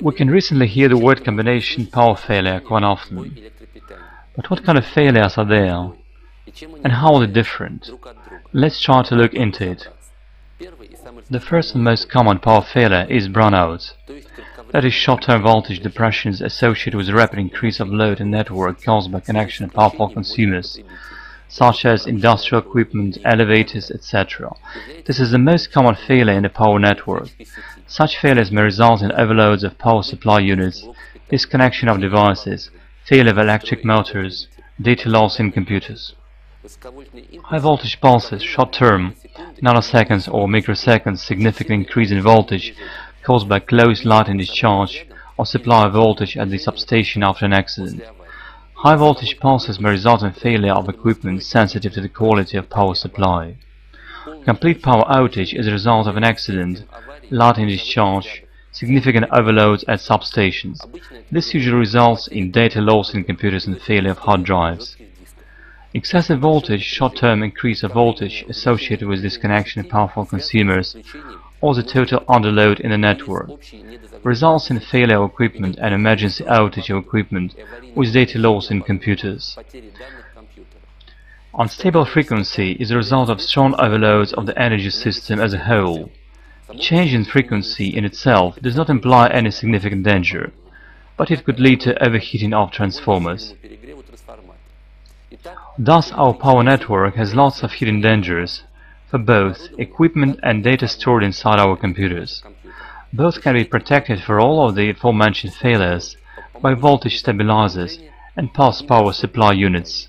We can recently hear the word combination power failure quite often. But what kind of failures are there? And how are they different? Let's try to look into it. The first and most common power failure is brownout. That is short-term voltage depressions associated with a rapid increase of load in network caused by connection of powerful consumers, such as industrial equipment, elevators, etc. This is the most common failure in the power network. Such failures may result in overloads of power supply units, disconnection of devices, failure of electric motors, data loss in computers. High voltage pulses, short-term, nanoseconds or microseconds significant increase in voltage caused by close lighting discharge or supply of voltage at the substation after an accident. High voltage pulses may result in failure of equipment sensitive to the quality of power supply. Complete power outage is a result of an accident, lighting discharge, significant overloads at substations. This usually results in data loss in computers and failure of hard drives. Excessive voltage, short-term increase of voltage associated with disconnection of powerful consumers, or the total underload in the network, results in failure of equipment and emergency outage of equipment with data loss in computers. Unstable frequency is a result of strong overloads of the energy system as a whole. Change in frequency in itself does not imply any significant danger, but it could lead to overheating of transformers. Thus our power network has lots of hidden dangers for both equipment and data stored inside our computers. Both can be protected for all of the aforementioned failures by voltage stabilizers and pulse power supply units.